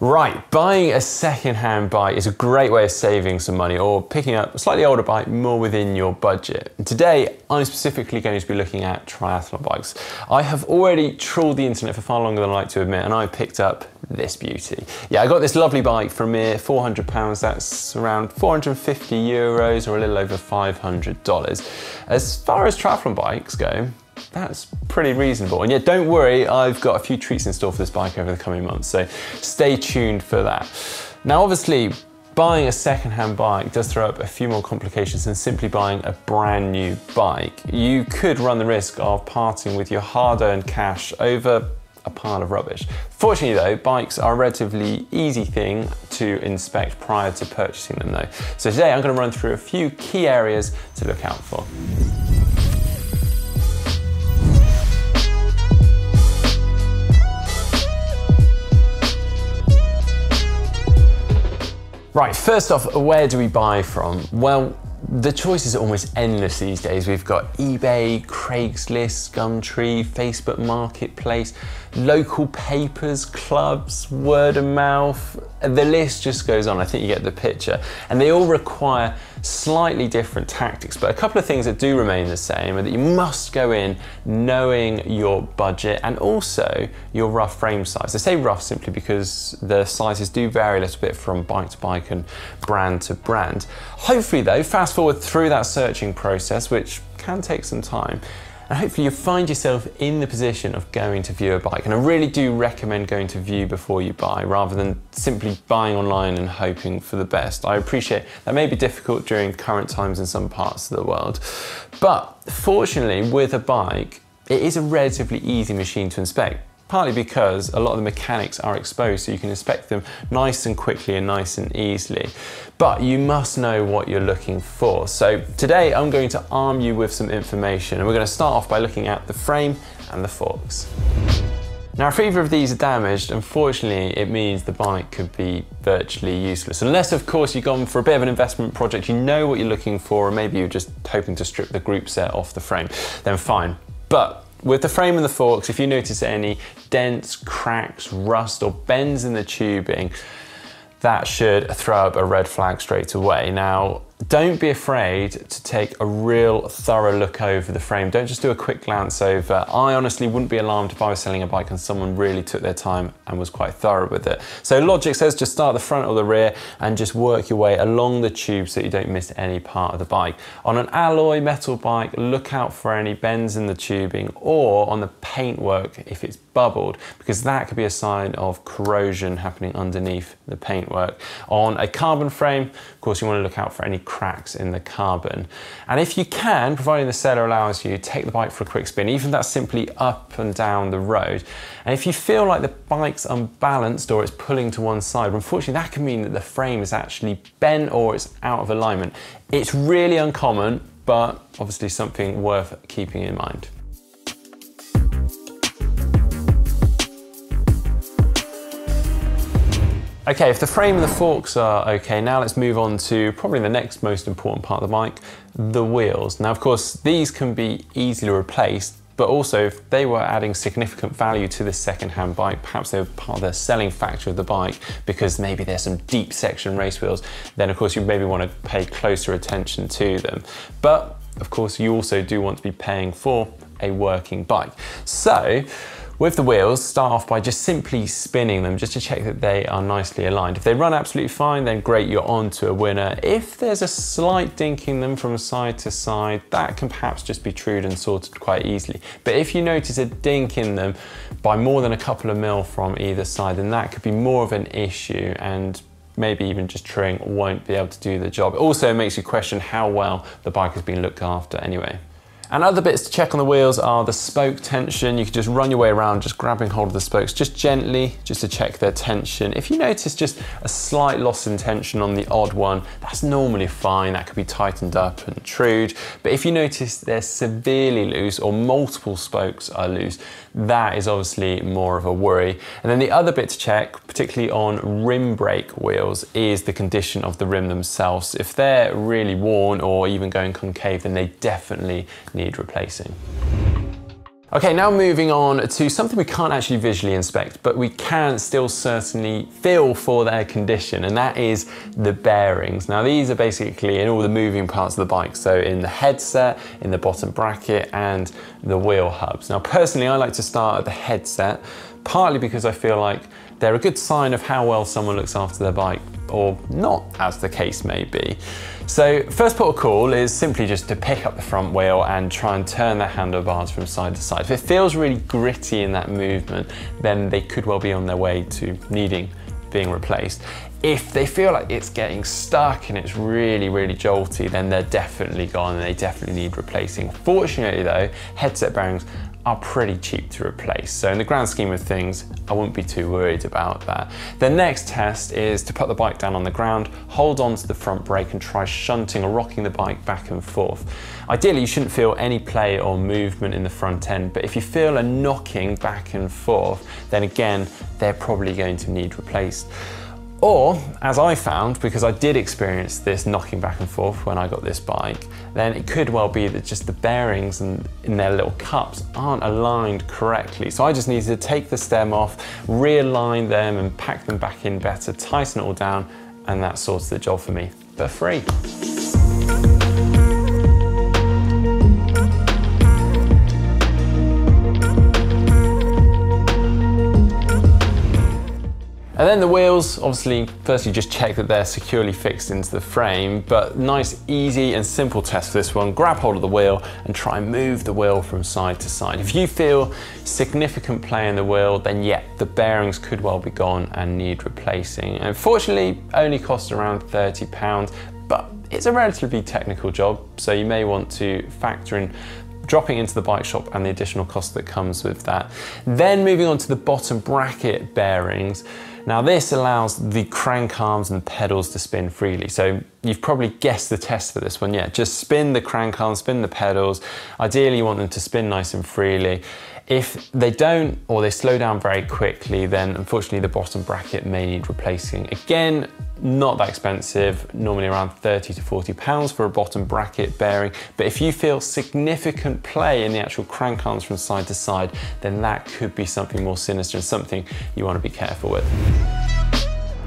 Right, buying a second-hand bike is a great way of saving some money or picking up a slightly older bike more within your budget. And today, I'm specifically going to be looking at triathlon bikes. I have already trawled the internet for far longer than I like to admit, and I picked up this beauty. Yeah, I got this lovely bike for a mere 400 pounds. That's around 450 euros or a little over $500. As far as triathlon bikes go, that's pretty reasonable. And yet don't worry, I've got a few treats in store for this bike over the coming months, so stay tuned for that. Now obviously, buying a second-hand bike does throw up a few more complications than simply buying a brand new bike. You could run the risk of parting with your hard-earned cash over a pile of rubbish. Fortunately though, bikes are a relatively easy thing to inspect prior to purchasing them though. So today I'm going to run through a few key areas to look out for. Right, first off, where do we buy from? Well, the choice is almost endless these days. We've got eBay, Craigslist, Gumtree, Facebook Marketplace, local papers, clubs, word of mouth. The list just goes on. I think you get the picture. And they all require slightly different tactics, but a couple of things that do remain the same are that you must go in knowing your budget and also your rough frame size. I say rough simply because the sizes do vary a little bit from bike to bike and brand to brand. Hopefully though, fast forward through that searching process, which can take some time, and hopefully you find yourself in the position of going to view a bike. And I really do recommend going to view before you buy rather than simply buying online and hoping for the best. I appreciate that may be difficult during current times in some parts of the world. But fortunately, with a bike, it is a relatively easy machine to inspect partly because a lot of the mechanics are exposed so you can inspect them nice and quickly and nice and easily. But you must know what you're looking for. So today I'm going to arm you with some information and we're going to start off by looking at the frame and the forks. Now, if either of these are damaged, unfortunately, it means the bike could be virtually useless. Unless, of course, you've gone for a bit of an investment project, you know what you're looking for, or maybe you're just hoping to strip the group set off the frame, then fine. But with the frame and the forks, if you notice any dents, cracks, rust, or bends in the tubing, that should throw up a red flag straight away. Now, don't be afraid to take a real thorough look over the frame. Don't just do a quick glance over. I honestly wouldn't be alarmed if I was selling a bike and someone really took their time and was quite thorough with it. So logic says just start at the front or the rear and just work your way along the tube so you don't miss any part of the bike. On an alloy metal bike, look out for any bends in the tubing or on the paintwork if it's bubbled because that could be a sign of corrosion happening underneath the paintwork. On a carbon frame, of course, you want to look out for any cracks in the carbon. And if you can, providing the seller allows you, take the bike for a quick spin, even if that's simply up and down the road. And if you feel like the bike's unbalanced or it's pulling to one side, unfortunately that can mean that the frame is actually bent or it's out of alignment. It's really uncommon, but obviously something worth keeping in mind. Okay, if the frame and the forks are okay, now let's move on to probably the next most important part of the bike, the wheels. Now, of course, these can be easily replaced, but also if they were adding significant value to this second-hand bike, perhaps they were part of the selling factor of the bike because maybe there's some deep section race wheels, then of course you maybe want to pay closer attention to them. But of course you also do want to be paying for a working bike. So with the wheels, start off by just simply spinning them just to check that they are nicely aligned. If they run absolutely fine, then great, you're on to a winner. If there's a slight dinking them from side to side, that can perhaps just be trued and sorted quite easily. But if you notice a dink in them by more than a couple of mil from either side, then that could be more of an issue and maybe even just truing won't be able to do the job. It also makes you question how well the bike has been looked after anyway. And other bits to check on the wheels are the spoke tension. You can just run your way around, just grabbing hold of the spokes, just gently, just to check their tension. If you notice just a slight loss in tension on the odd one, that's normally fine. That could be tightened up and trued. But if you notice they're severely loose or multiple spokes are loose, that is obviously more of a worry. And then the other bit to check, particularly on rim brake wheels, is the condition of the rim themselves. If they're really worn or even going concave, then they definitely need replacing. Okay, now moving on to something we can't actually visually inspect, but we can still certainly feel for their condition, and that is the bearings. Now, these are basically in all the moving parts of the bike, so in the headset, in the bottom bracket, and the wheel hubs. Now, personally, I like to start at the headset, partly because I feel like they're a good sign of how well someone looks after their bike, or not, as the case may be. So first port of call is simply just to pick up the front wheel and try and turn the handlebars from side to side. If it feels really gritty in that movement, then they could well be on their way to needing being replaced. If they feel like it's getting stuck and it's really, really jolty, then they're definitely gone and they definitely need replacing. Fortunately though, headset bearings are pretty cheap to replace. So in the grand scheme of things, I wouldn't be too worried about that. The next test is to put the bike down on the ground, hold on to the front brake and try shunting or rocking the bike back and forth. Ideally, you shouldn't feel any play or movement in the front end, but if you feel a knocking back and forth, then again, they're probably going to need replaced. Or, as I found, because I did experience this knocking back and forth when I got this bike, then it could well be that just the bearings and in their little cups aren't aligned correctly. So I just needed to take the stem off, realign them and pack them back in better, tighten it all down, and that sorts the job for me for free. And then the wheels, obviously, firstly just check that they're securely fixed into the frame, but nice, easy and simple test for this one. Grab hold of the wheel and try and move the wheel from side to side. If you feel significant play in the wheel, then yeah, the bearings could well be gone and need replacing. Unfortunately, only cost around 30 pounds, but it's a relatively technical job, so you may want to factor in dropping into the bike shop and the additional cost that comes with that. Then moving on to the bottom bracket bearings. Now this allows the crank arms and pedals to spin freely. So you've probably guessed the test for this one. Yeah, just spin the crank arms, spin the pedals. Ideally you want them to spin nice and freely. If they don't or they slow down very quickly, then unfortunately the bottom bracket may need replacing. Again, not that expensive, normally around 30 to 40 pounds for a bottom bracket bearing. But if you feel significant play in the actual crank arms from side to side, then that could be something more sinister and something you want to be careful with.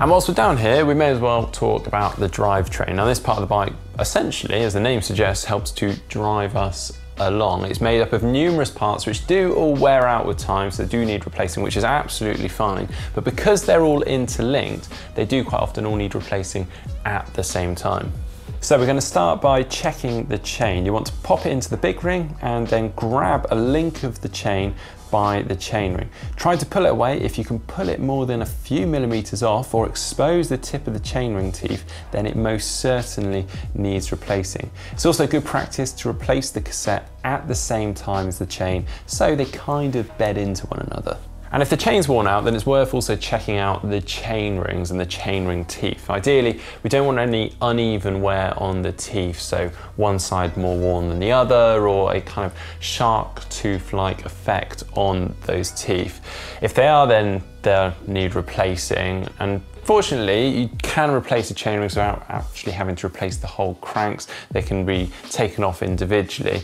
And whilst we're down here, we may as well talk about the drivetrain. Now this part of the bike, essentially, as the name suggests, helps to drive us along. It's made up of numerous parts which do all wear out with time, so they do need replacing, which is absolutely fine. But because they're all interlinked, they do quite often all need replacing at the same time. So we're going to start by checking the chain. You want to pop it into the big ring and then grab a link of the chain by the chainring. Try to pull it away. If you can pull it more than a few millimeters off or expose the tip of the chainring teeth, then it most certainly needs replacing. It's also good practice to replace the cassette at the same time as the chain so they kind of bed into one another. And if the chain's worn out, then it's worth also checking out the chain rings and the chain ring teeth. Ideally, we don't want any uneven wear on the teeth, so one side more worn than the other, or a kind of shark tooth-like effect on those teeth. If they are, then they'll need replacing. And Fortunately, you can replace the chain rings without actually having to replace the whole cranks. They can be taken off individually,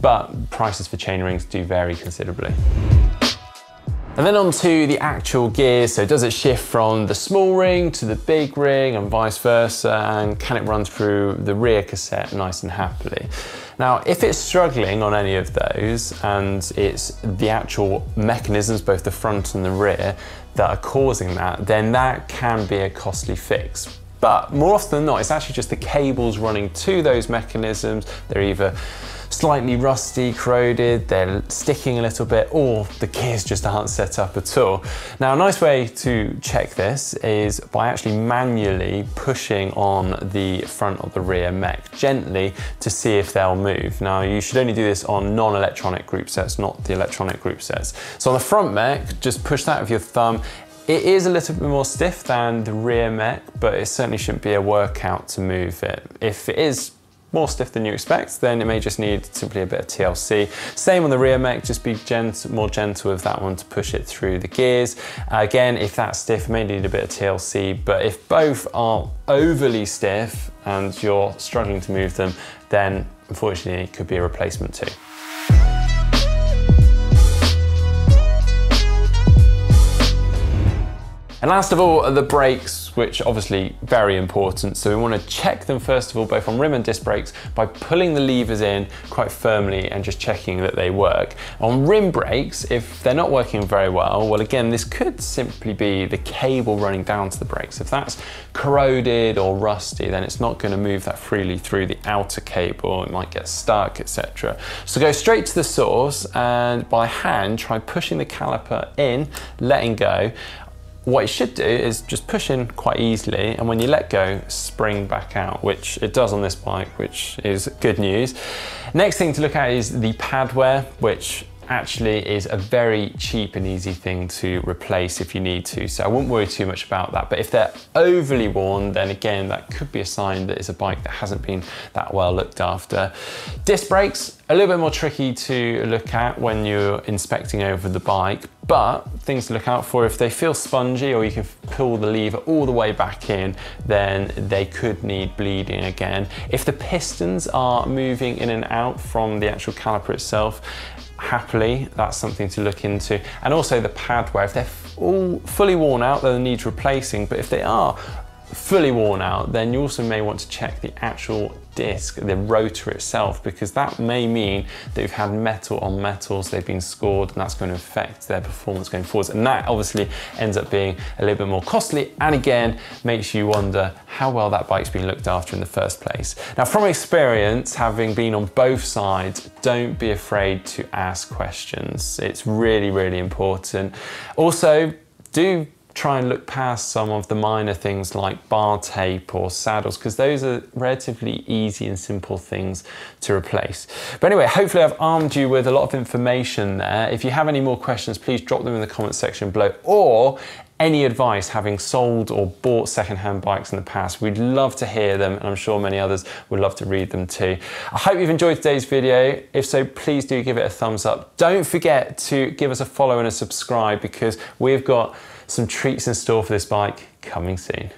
but prices for chain rings do vary considerably. And then on to the actual gears. So does it shift from the small ring to the big ring and vice versa? And can it run through the rear cassette nice and happily? Now, if it's struggling on any of those and it's the actual mechanisms, both the front and the rear, that are causing that, then that can be a costly fix. But more often than not, it's actually just the cables running to those mechanisms. They're either slightly rusty, corroded, they're sticking a little bit, or the gears just aren't set up at all. Now, a nice way to check this is by actually manually pushing on the front of the rear mech gently to see if they'll move. Now, you should only do this on non-electronic group sets, not the electronic group sets. So on the front mech, just push that with your thumb it is a little bit more stiff than the rear mech, but it certainly shouldn't be a workout to move it. If it is more stiff than you expect, then it may just need simply a bit of TLC. Same on the rear mech, just be gent more gentle with that one to push it through the gears. Uh, again, if that's stiff, may need a bit of TLC, but if both are overly stiff and you're struggling to move them, then unfortunately it could be a replacement too. And last of all, the brakes which obviously very important. So we want to check them first of all, both on rim and disc brakes, by pulling the levers in quite firmly and just checking that they work. On rim brakes, if they're not working very well, well again, this could simply be the cable running down to the brakes. If that's corroded or rusty, then it's not going to move that freely through the outer cable. It might get stuck, etc. So go straight to the source and by hand, try pushing the caliper in, letting go what it should do is just push in quite easily and when you let go spring back out which it does on this bike which is good news next thing to look at is the pad wear which actually is a very cheap and easy thing to replace if you need to. So I wouldn't worry too much about that. But if they're overly worn, then again, that could be a sign that it's a bike that hasn't been that well looked after. Disc brakes, a little bit more tricky to look at when you're inspecting over the bike, but things to look out for, if they feel spongy or you can pull the lever all the way back in, then they could need bleeding again. If the pistons are moving in and out from the actual caliper itself, happily, that's something to look into. And also the pad wear, if they're all fully worn out, they'll need replacing, but if they are fully worn out, then you also may want to check the actual disc, the rotor itself, because that may mean that you've had metal on metals, they've been scored, and that's going to affect their performance going forwards. And that obviously ends up being a little bit more costly, and again, makes you wonder how well that bike's been looked after in the first place. Now, from experience, having been on both sides, don't be afraid to ask questions. It's really, really important. Also, do try and look past some of the minor things like bar tape or saddles because those are relatively easy and simple things to replace. But anyway, hopefully I've armed you with a lot of information there. If you have any more questions, please drop them in the comments section below or any advice having sold or bought secondhand bikes in the past. We'd love to hear them and I'm sure many others would love to read them too. I hope you've enjoyed today's video. If so, please do give it a thumbs up. Don't forget to give us a follow and a subscribe because we've got some treats in store for this bike coming soon.